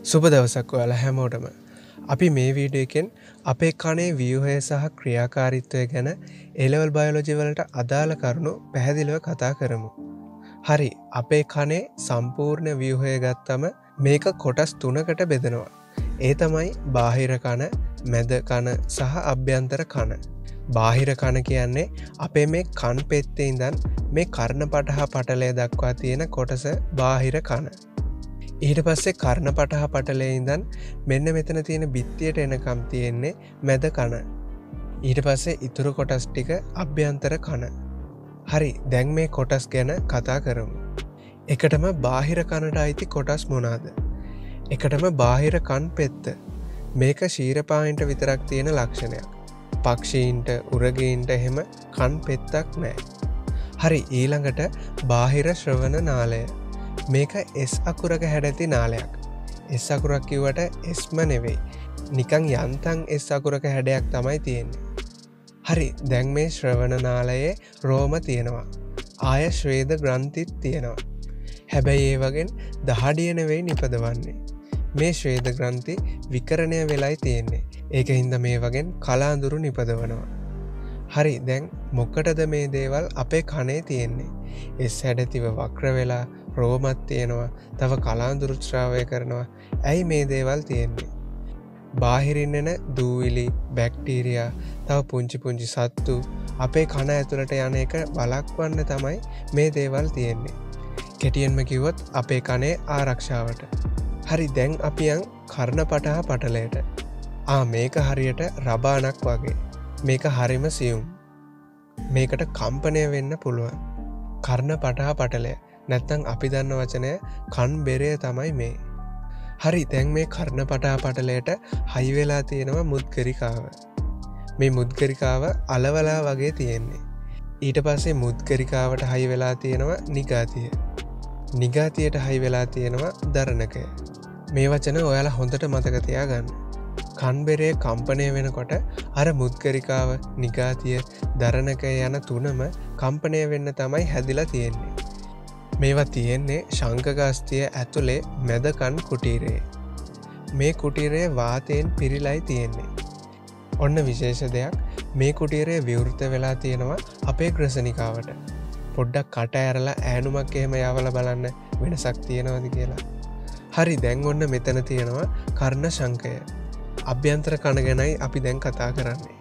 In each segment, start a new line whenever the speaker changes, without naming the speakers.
සුබ දවසක් ඔයාල හැමෝටම අපි මේ වීඩියකෙන් අපේ කනේ ව්‍යහය සහ ක්‍රියාකාරිත්වය ගැන එලවල් බයලෝජිවලට අදාළ කරුණු පැහැදිලිව කතා කරමු. හරි අපේ කනේ සම්පූර්ණ ව්‍යහය ගත්තම මේක කොටස් තුනකට බෙදෙනවා. ඒ තමයි බාහිර කන මැද කන සහ අභ්‍යන්තර කන. බාහිර කන කියන්නේ අපේ මේ කන් පෙත්තේ ඉඳන් මේ කර්ණ පටහා පටලය දක්වා තියෙන කොටස බාහිර කන. ඊට පස්සේ කර්ණ පටහ පටලේ ඉඳන් මෙන්න මෙතන තියෙන බිත්තියට එනකම් තියෙන්නේ මැද කන. ඊට පස්සේ ඉතුරු කොටස් ටික අභ්‍යන්තර කන. හරි දැන් මේ කොටස් ගැන කතා කරමු. එකටම බාහිර කනට අයිති කොටස් මොනාද. එකටම බාහිර කන් පෙත්ත මේක ශීරපායින්ට විතරක් තියෙන ලක්ෂණයක්. පක්ෂීන්ට උරගීන්ට එහෙම කන් පෙත්තක් නෑ. හරි ඊළඟට බාහිර ශ්‍රවණ නාලය මේක එස් අකුරක හැඩැති නාලයක්. එස් අකුරක් කිවට එස්ම නෙවෙයි. නිකං යන්තන් එස් අකුරක හැඩයක් තමයි තියෙන්නේ. හරි දැන් මේ ශ්‍රවණනාලයේ රෝම තියෙනවා. ආය ශ්වේද ග්‍රන්ථිත් තියෙනවා. හැබැයි ඒ වගෙන් දහඩියනවෙයි නිපදවන්නේ. මේ ශ්වේද ග්‍රන්ථි විකරණය වෙලයි තියෙන්නේ. ඒක හින්ද මේ වගෙන් කලාඳුරු නිපදවනවා. හරි දැන් මොක්කටද මේ දේවල් අපේ කනේ තියෙන්නේ? එස් හැඩතිව වක්‍ර වෙලා රෝමත් තියෙනවා තව කලාඳුරුත්ශ්‍රාවය කරනවා ඇයි මේ දේවල් තියෙන්නේ. බාහිරින් එන දූවිලි බැක්ටීරයා තව පුංචි පුංචි සත්තු අපේ කන ඇතුළට යන එක බලක්වන්න තමයි මේ දේවල් තියෙන්නේ. කෙටියෙන්ම කිවොත් අපේ කනේ ආරක්ෂාවට. හරි දැන් අපියන් කර්ණ පටහා පටලයට. ආ මේක හරියට රබානක් වගේ. මේක හරිම සියුම්. මේකට කම්පනය වෙන්න පුළුවන්. කර්ණ පටහා පටලය නැත්තං අපි දන්න වචනය කන් බෙරය තමයි මේ. හරි තැන් මේ කර්ණ පටා පටලයට හයිවෙලා තියෙනවා මුද්ගරිකාව. මේ මුද්ගරිකාව අලවලා වගේ තියෙන්නේ. ඊට පස්සේ මුද්ගරිකාවට හයි වෙලා තියෙනවා නිගාතිය. නිගාතියට හයි වෙලා තියෙනවා දරණකය. මේ වචන ඔයාලා හොඳට මතකතියා ගන්න. කන්බෙරේ කම්පනය වෙනකොට අර මුද්ගරිකාව නිගාතිය දරණකය යන තුනම කම්පනය වෙන්න තමයි හැදිලා තියෙන්නේ. මේවා තියෙන්නේ ශංකගස්තිය ඇතුළේ මැදකන් කුටීරේ. මේ කුටීරේ වාතයෙන් පිරිලයි තියෙන්නේ. ඔන්න විශේෂ දෙයක් මේ කුටීරේ විවෘත වෙලා තියෙනවා අපේ ග්‍රසනිකාවට. පොඩ්ඩක් කට ඇරලා ෑනුමක් එහෙම යවල බලන්න වෙනසක් තියෙනවද කියලා. හරි දැන් ඔන්න මෙතන තියෙනවා කර්ණ ශංකය. අභ්‍යන්තර කණ ගැනයි අපි දැන් කතා කරන්නේ.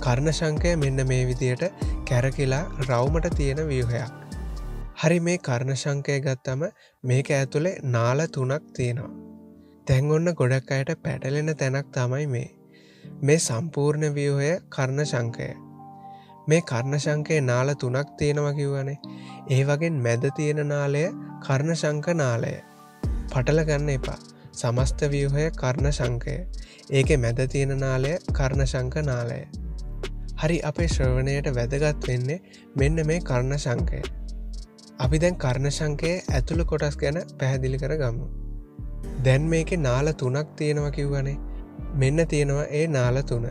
කර්ණ ශංකය මෙන්න මේ විදියට කැරකිලා රවමට තියෙන වියහයක්. හරි මේ කර්ණශංකය ගත්තම මේක ඇතුළේ නාල තුනක් තියෙනවා. තැන් ඔන්න ගොඩක් අයට පැටලෙන තැනක් තමයි මේ. මේ සම්පූර්ණ වියහය කර්ණශංකය. මේ කර්ණශංකය නාල තුනක් තියෙනවා කිව්වනේ ඒ වගෙන් මැද තියෙන නාලය කර්ණශංක නාලය. පටල ගන්න එපා සමස්ත වියහය කර්ණශංකය ඒක මැද තියෙන නාලය කර්ණශංක නාලය. හරි අපේ ශ්‍රවණයට වැදගත් වෙන්නේ මෙන්න මේ කර්ණ ශංකය. අපි දැන් කර්ණශංකයේ ඇතුළ කොටස් ගැන පැහැදිලි කර ගම්මු. දැන් මේක නාල තුනක් තියෙනවා කිව්වනේ මෙන්න තියෙනවා ඒ නාල තුන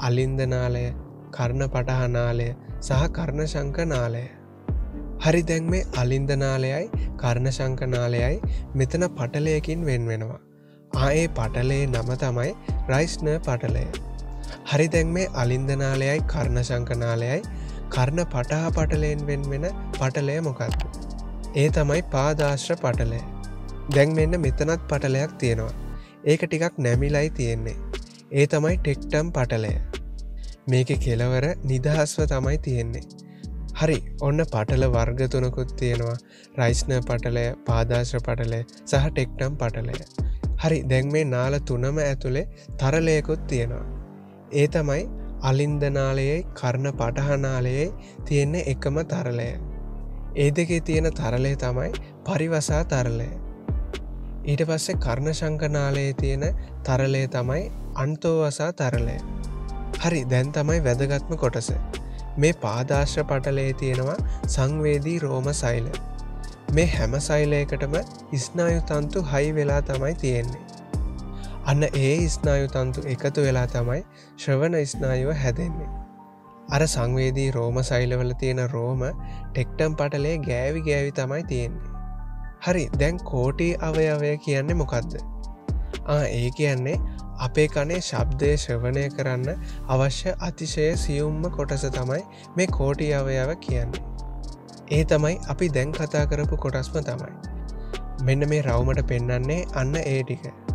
අලින්ද නාලය කර්ණ පටහනාලය සහ කර්ණශංක නාලය. හරි දැන් මේ අලින්ද නාලයයි කර්ණශංක නාලයයි මෙතන පටලයකින් වෙන් වෙනවා. ආඒ පටලේ නම තමයි රයිස්න පටලය. හරි දැන් මේ අලින්දනාලයයි කර්ණශංකනාලයයි කර්ණ පටහා පටලයෙන් වෙන් වෙන පටලය මොකක්ද. ඒ තමයි පාදාශ්‍ර පටලය. දැන් මෙන්න මෙතනත් පටලයක් තියෙනවා. ඒක ටිකක් නැමිලයි තියෙන්නේ. ඒ තමයි ටෙක්ටම් පටලය. මේක කෙලවර නිදහස්ව තමයි තියෙන්නේ. හරි ඔන්න පටල වර්ගතුනකුත් තියෙනවා රයිස්න පටලය පාදාශ්‍ර පටලය සහ ටෙක්ටම් පටලය. හරි දැන් මේ නාල තුනම ඇතුළේ තරලයකුත් තියෙනවා. ඒ තමයි අලින්දනාලයයි කර්ණ පටහනාලයයි තියෙන්නේ එකම තරලය. ඒ දෙකේ තියෙන තරලය තමයි පරිවසා තරලය. ඊට පස්සේ කර්ණ ශංකනාලයේ තියෙන තරලය තමයි අන්තෝවසා තරලය. හරි දැන් තමයි වැදගත්ම කොටස. මේ පාදාශ්‍ර පටලේ තියෙනවා සංවේදී රෝම සයිල. මේ හැම සයිලයකටම ඉස්නායුතන්තු හයි වෙලා තමයි තියෙන්නේ. අන්න ඒ ස්නායු තන්තු එකතු වෙලා තමයි ශ්‍රවණ ස්නායුව හැදෙන්නේ. අර සංවේදී රෝම සයිලවල තියෙන රෝම ටෙක්ටම් පටලේ ගෑවි ගෑවි තමයි තියෙන්නේ. හරි දැන් කෝටි අවයවය කියන්නේ මොකක්ද. ඒ කියන්නේ අපේ කනේ ශබ්දය ශ්‍රවණය කරන්න අවශ්‍ය අතිශය සියුම්ම කොටස තමයි මේ කෝටි අවයාව කියන්නේ. ඒ තමයි අපි දැන් කතා කරපු කොටස්ම තමයි. මෙන්න මේ රවමට පෙන්නන්නේ අන්න ඒ ටික.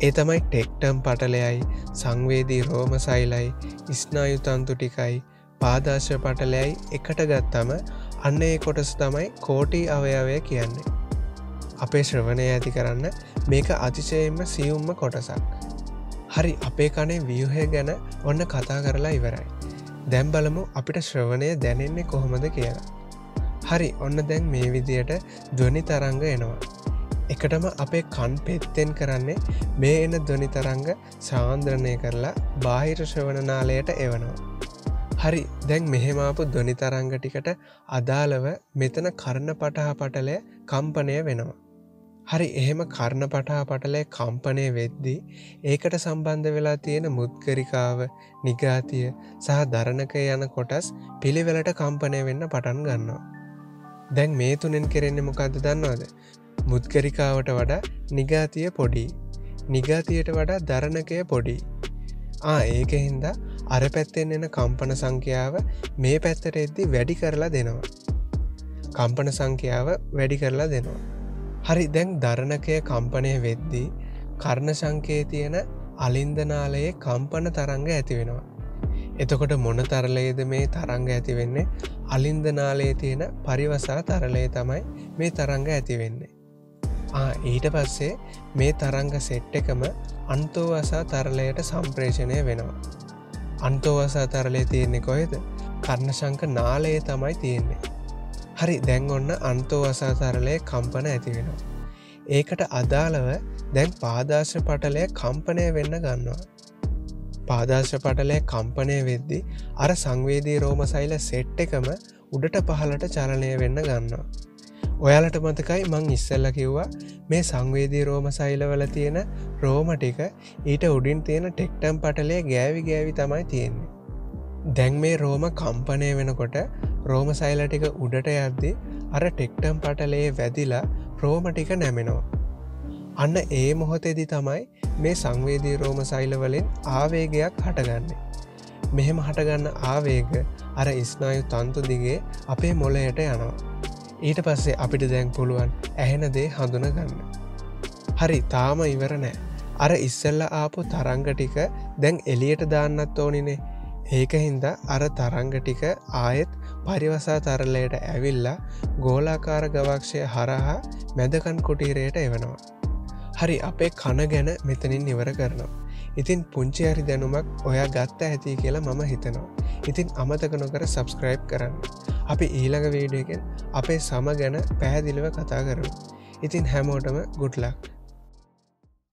ඒ තමයි ටෙක්ටම් පටලයයි සංවේදී රෝම සයිලයි ස්නායුතන්තු ටිකයි පාදාශ පටලයයි එකට ගත්තම අන්න ඒ කොටස තමයි කෝටි අවයවය කියන්නේ. අපේ ශ්‍රවණය ඇති කරන්න මේක අතිශයෙන්ම සියුම්ම කොටසක්. හරි අපේ කනේ වියහය ගැන ඔන්න කතා කරලා ඉවරයි. දැම් බලමු අපිට ශ්‍රවණය දැනෙන්නේ කොහොමද කියලා. හරි ඔන්න දැන් මේ විදියට ධ්වනි තරංග එනවා. එකටම අපේ කන් පෙත්තෙන් කරන්නේ මේ එන ධ්වනි තරංග සාන්ද්‍රණය කරලා බාහිර ශ්‍රවණනාලයට එවනවා. හරි දැන් මෙහෙමාපු ධොනි තරංග ටිකට අදාළව මෙතන කරණ පටහා පටලය කම්පනය වෙනවා. හරි එහෙම කර්ණ පටහා පටලේ කම්පනය වෙද්දී ඒකට සම්බන්ධ වෙලා තියෙන මුද්ගරිකාව නිගාතිය සහ දරණක යන කොටස් පිළිවෙලට කම්පනය වෙන්න පටන් ගන්නවා. දැන් මේ තුනෙන් කෙරෙන්නේ මොකක්ද දන්නවාද. මුද්ගරිකාවට වඩා නිගාතිය පොඩි. නිගාතියට වඩා දරණකය පොඩි. ආ ඒක හින්දා අර පැත්තෙන් එන කම්පන සංඛ්‍යාව මේ පැත්තට එද්දි වැඩි කරලා දෙනවා. කම්පන සංඛ්‍යාව වැඩි කරලා දෙනවා. හරි දැන් දරණකය කම්පනය වෙද්දී කර්ණ සංකේ තියෙන අලින්දනාලයේ කම්පන තරංග ඇති වෙනවා. එතකොට මොන තරලයේද මේ තරංග ඇති වෙන්නේ අලින්දනාලයේ තියෙන පරිවසා තරලය තමයි මේ තරංග ඇති වෙන්නේ. ඊට පස්සේ මේ තරංග සෙට් එකම අන්තෝවසා තරලයට සම්ප්‍රේෂණය වෙනවා. අන්තෝවසා තරලය තියෙන්නේ කොහෙද කර්ණශංක නාලයේ තමයි තියෙන්නේ. හරි දැන් ඔන්න අන්තෝවසා තරලය කම්පන ඇති වෙනවා. ඒකට අදාළව දැන් පාදාශ පටලය කම්පනය වෙන්න ගන්නවා. පාදාශ පටලය කම්පනය වෙද්දි අර සංවේදී රෝම සයිල සෙට් එකම උඩට පහලට චලනය වෙන්න ගන්නවා. ඔයාලට මතකයි මං ඉස්සල්ල කිව්වා මේ සංවේදී රෝම සයිලවල තියෙන රෝම ටික ඊට උඩින් තියෙන ටෙක්ටම් පටලේ ගෑවි ගෑවි තමයි තියෙන්නේ. දැන් මේ රෝම කම්පනය වෙනකොට රෝම සයිල ටික උඩට යද්දි අර ටෙක්ටම් පටලේ වැදිලා රෝම ටික නැමෙනවා. අන්න ඒ මොහොතෙදි තමයි මේ සංවේදී රෝම සයිලවලින් ආවේගයක් හටගන්නේ. මෙහෙම හටගන්න ආවේග අර ඉස්නායු තන්තු දිගේ අපේ මොලයට යනවා. ඊට පස්සේ අපිට දැන් පුළුවන් ඇහෙන දේ හඳුන ගන්න. හරි තාම ඉවර නෑ අර ඉස්සල්ල ආපු තරංග ටික දැන් එලියට දාන්නත් ඕනිනේ ඒක හින්දා අර තරංග ටික ආයෙත් පරිවසා තරලයට ඇවිල්ලා ගෝලාකාර ගවක්ෂය හරහා මැදකන් කුටීරයට එවනවා. හරි අපේ කන ගැන මෙතනින් ඉවර කරනවා. ඉතින් පුංචි හරි දැනුමක් ඔයා ගත්ත ඇති කියලා මම හිතනවා. ඉතින් අමතක නොකර සබස්ක්‍රයිබ් කරන්න. අපි ඊළඟ වීඩියගෙන් අපේ සම ගැන පැහැදිලිව කතා කරමු. ඉතින් හැමෝටම ගුඩ්ලක්.